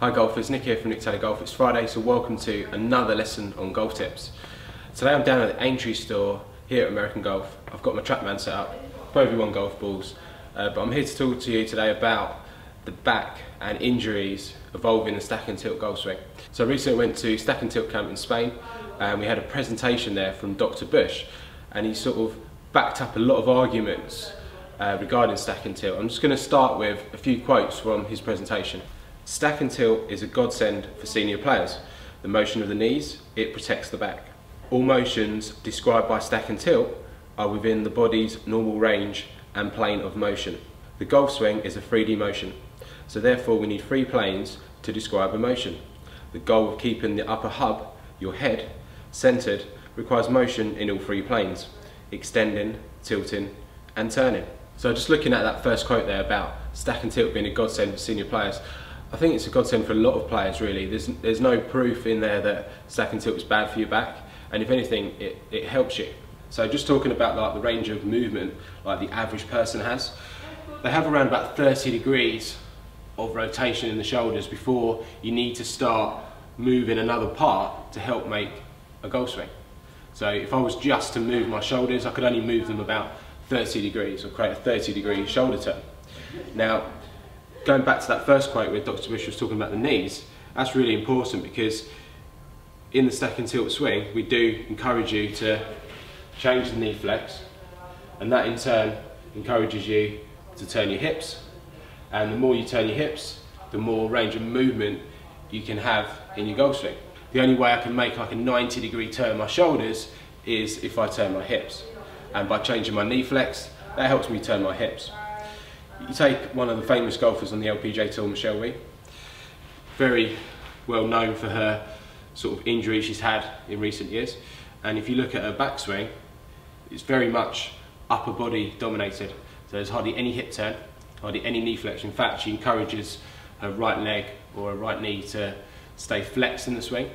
Hi golfers, Nick here from Nick Taylor Golf. It's Friday, so welcome to another lesson on golf tips. Today I'm down at the Aintree store here at American Golf. I've got my TrackMan set up, Pro V1 golf balls, uh, but I'm here to talk to you today about the back and injuries involving the stack and tilt golf swing. So I recently went to Stack and Tilt camp in Spain and we had a presentation there from Dr. Bush and he sort of backed up a lot of arguments uh, regarding stack and tilt. I'm just going to start with a few quotes from his presentation. Stack and tilt is a godsend for senior players. The motion of the knees, it protects the back. All motions described by stack and tilt are within the body's normal range and plane of motion. The golf swing is a 3D motion, so therefore we need three planes to describe a motion. The goal of keeping the upper hub, your head, centered requires motion in all three planes, extending, tilting and turning. So just looking at that first quote there about stack and tilt being a godsend for senior players, I think it's a godsend for a lot of players really. There's, there's no proof in there that stack and tilt is bad for your back and if anything it, it helps you. So just talking about like the range of movement like the average person has, they have around about 30 degrees of rotation in the shoulders before you need to start moving another part to help make a golf swing. So if I was just to move my shoulders, I could only move them about 30 degrees or create a 30 degree shoulder turn. Now, going back to that first quote where Dr. Bush was talking about the knees, that's really important because in the stack and tilt swing, we do encourage you to change the knee flex, and that in turn encourages you to turn your hips. And the more you turn your hips, the more range of movement you can have in your golf swing. The only way I can make like a 90 degree turn my shoulders is if I turn my hips. And by changing my knee flex, that helps me turn my hips. You take one of the famous golfers on the LPGA Tour, Michelle Wie, very well known for her sort of injury she's had in recent years. And if you look at her backswing, it's very much upper body dominated. So there's hardly any hip turn, hardly any knee flex. In fact, she encourages her right leg or her right knee to stay flexed in the swing.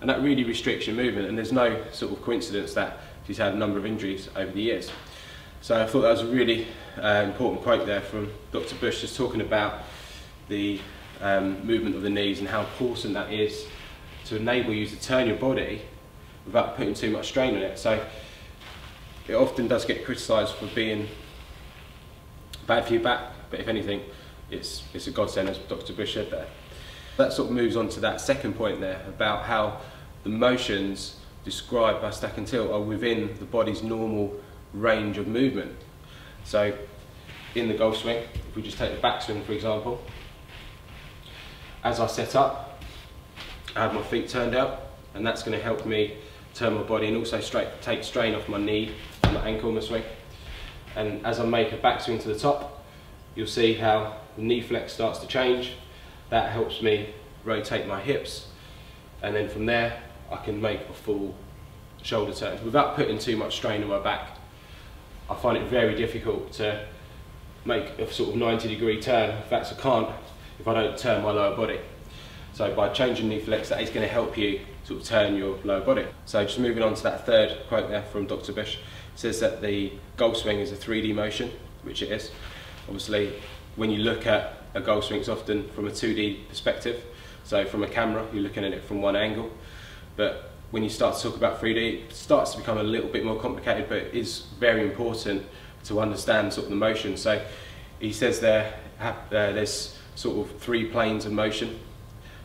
And that really restricts your movement. And there's no sort of coincidence that she's had a number of injuries over the years. So I thought that was a really uh, important quote there from Dr. Bush, just talking about the um, movement of the knees and how important that is to enable you to turn your body without putting too much strain on it. So it often does get criticised for being bad for your back, but if anything, it's, it's a godsend, as Dr. Bush said there. That sort of moves on to that second point there about how the motions described by stack and tilt are within the body's normal range of movement. So in the golf swing, if we just take the backswing for example, as I set up, I have my feet turned out and that's going to help me turn my body and also straight, take strain off my knee and my ankle in the swing. And as I make a backswing to the top, you'll see how the knee flex starts to change. That helps me rotate my hips and then from there I can make a full shoulder turn without putting too much strain on my back. I find it very difficult to make a sort of 90 degree turn. In fact, I can't if I don't turn my lower body. So by changing knee flex, that is going to help you sort of turn your lower body. So just moving on to that third quote there from Dr. Bush, says that the golf swing is a 3D motion, which it is. Obviously, when you look at a golf swing, it's often from a 2D perspective. So from a camera, you're looking at it from one angle. But when you start to talk about 3D, it starts to become a little bit more complicated, but it is very important to understand sort of the motion. So he says there, uh, there's sort of three planes of motion.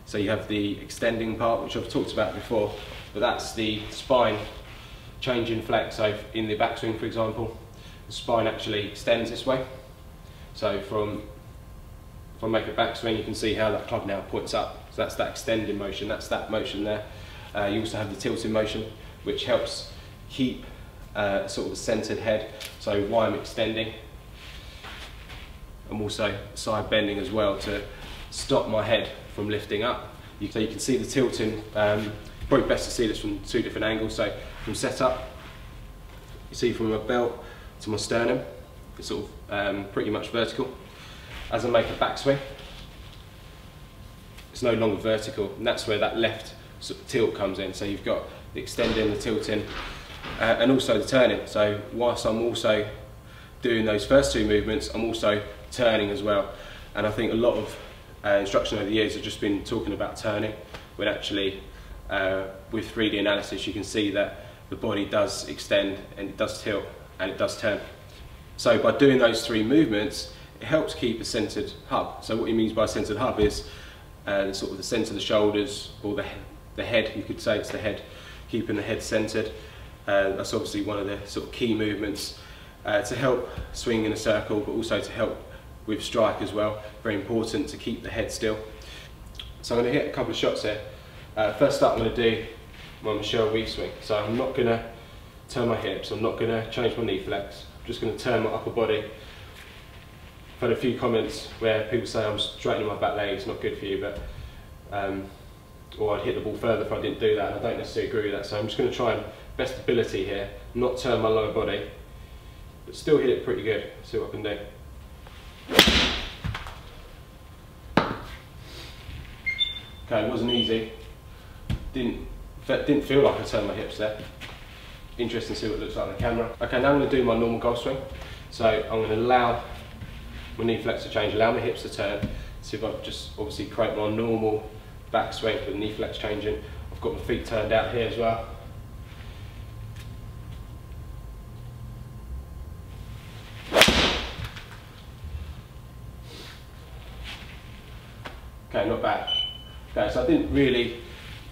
So you have the extending part, which I've talked about before, but that's the spine changing flex. So in the backswing, for example, the spine actually extends this way. So from if I make a backswing, you can see how that club now points up. So that's that extending motion, that's that motion there. Uh, you also have the tilting motion, which helps keep uh, sort of a centered head. So while I'm extending, I'm also side bending as well to stop my head from lifting up. You, so you can see the tilting, um, probably best to see this from two different angles. So from setup, you see from my belt to my sternum, it's sort of um, pretty much vertical. As I make a backswing, it's no longer vertical, and that's where that left sort of tilt comes in. So you've got the extending, the tilting, uh, and also the turning. So whilst I'm also doing those first two movements, I'm also turning as well. And I think a lot of uh, instruction over the years have just been talking about turning, when actually uh, with 3D analysis you can see that the body does extend and it does tilt and it does turn. So by doing those three movements, it helps keep a centered hub. So what he means by centered hub is uh, sort of the center of the shoulders or the, the head, you could say it's the head, keeping the head centered. Uh, that's obviously one of the sort of key movements uh, to help swing in a circle, but also to help with strike as well. Very important to keep the head still. So I'm going to hit a couple of shots here. Uh, first up I'm going to do my Michelle Wie swing. So I'm not going to turn my hips, I'm not going to change my knee flex, I'm just going to turn my upper body. I've had a few comments where people say I'm straightening my back leg, it's not good for you, but um, or I'd hit the ball further if I didn't do that, and I don't necessarily agree with that. So I'm just going to try and best ability here, not turn my lower body, but still hit it pretty good. See what I can do. Okay, it wasn't easy. Didn't didn't feel like I turned my hips there. Interesting to see what it looks like on the camera. Okay, now I'm going to do my normal golf swing. So I'm going to allow my knee flex to change, allow my hips to turn. See if I just obviously create my normal back swing with knee flex changing. I've got my feet turned out here as well. Okay, not bad. Okay, so I didn't really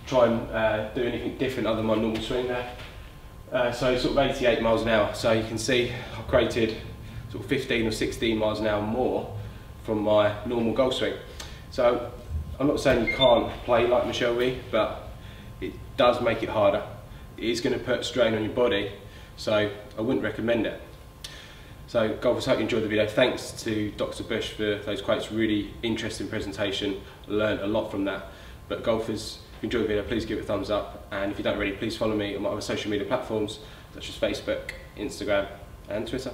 try and uh, do anything different other than my normal swing there. Uh, so sort of 88 miles an hour. So you can see I've created sort of 15 or 16 miles an hour more from my normal golf swing. So I'm not saying you can't play like Michelle Wie, but it does make it harder. It is going to put strain on your body, so I wouldn't recommend it. So golfers, hope you enjoyed the video. Thanks to Dr. Bush for those quotes. Really interesting presentation. Learned a lot from that. But golfers, if you enjoyed the video, please give it a thumbs up. And if you don't already, please follow me on my other social media platforms, such as Facebook, Instagram, and Twitter.